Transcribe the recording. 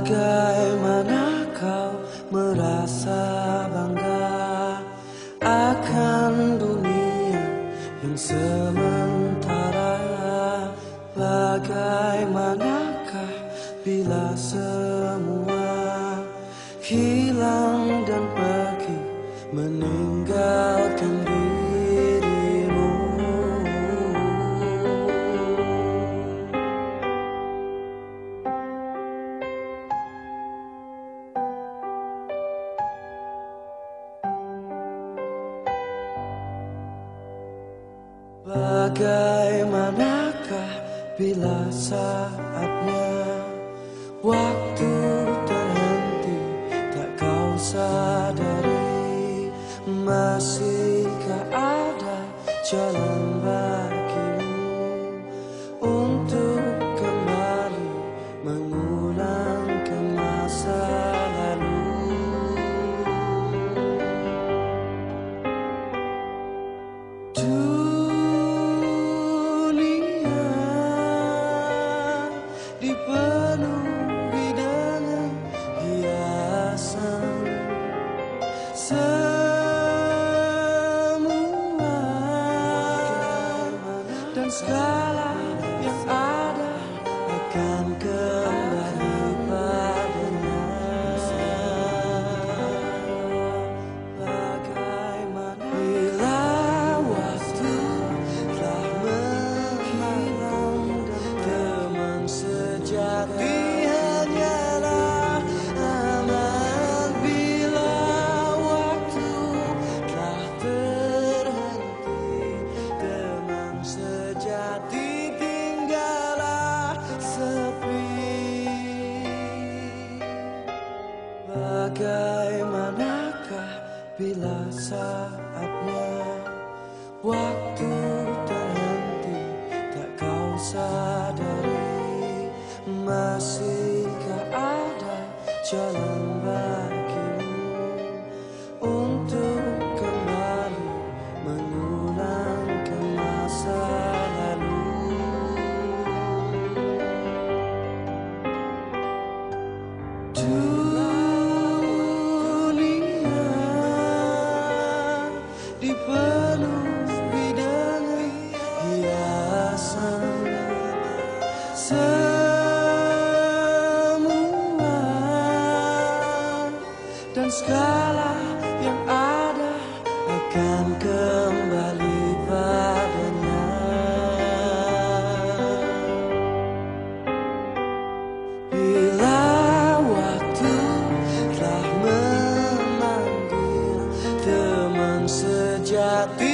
Bagaimana kau merasa bangga akan dunia yang sementara? Bagaimanakah bila semua hilang Bagaimanakah bila saatnya waktu terhenti? Tak kau sadari masihkah ada jalan semua. Dan segala Bagaimanakah bila saatnya waktu terhenti tak kau sadari masihkah ada jalan semua dan segala yang ada akan kembali padanya. Bila waktu telah memanggil teman sejati